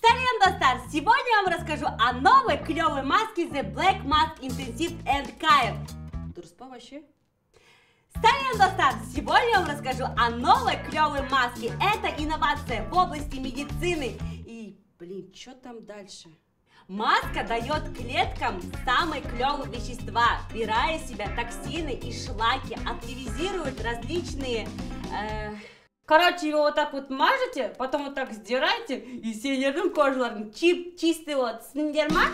Салем, достар! Сегодня я вам расскажу о новой клевой маске The Black Mask Intensive and Kyle. Турспа вообще? Э? Салем, достар! Сегодня я вам расскажу о новой клевой маске. Это инновация в области медицины. И, блин, что там дальше? Маска дает клеткам самые клевые вещества, вбирая в себя токсины и шлаки, активизирует различные... э, Короче, его вот так вот мажете, потом вот так сдираете, и сендердің кожаларын чип чистый вот сендерма